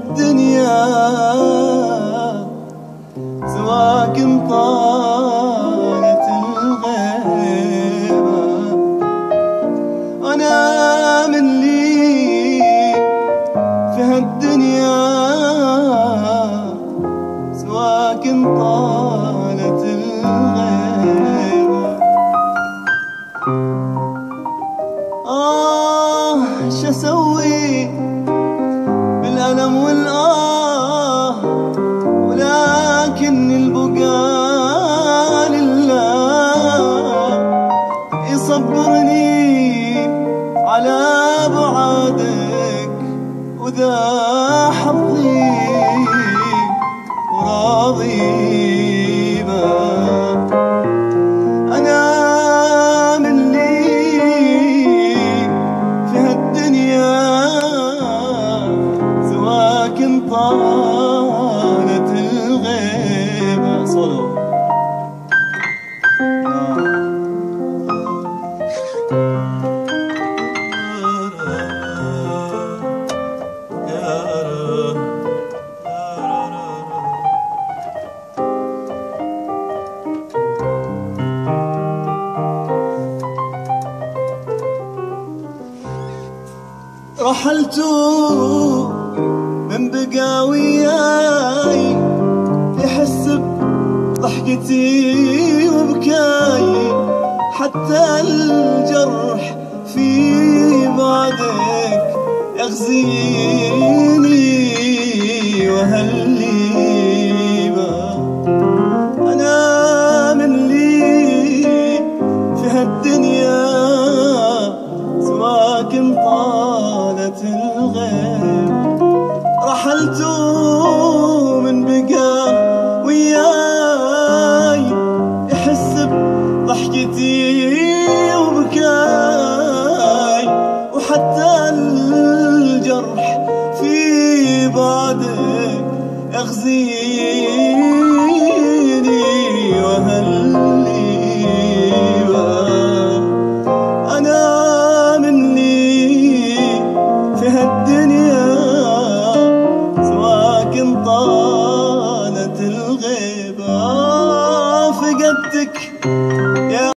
الدنيا. سواك طالت الغيبة. أنا من لي في هالدنيا. سواك طالت الغيبة. آه. طالت الغيبة صلوا رحلت من بقى وياي يحس بضحكتي وبكاي. حتى الجرح في بعدك يغزيني وهالليبة أنا من لي في هالدنيا سواك طالت الغيب. رحلت من بقى وياي يحس بضحكتي وبكاي وحتى الجرح في بعدك يغزيني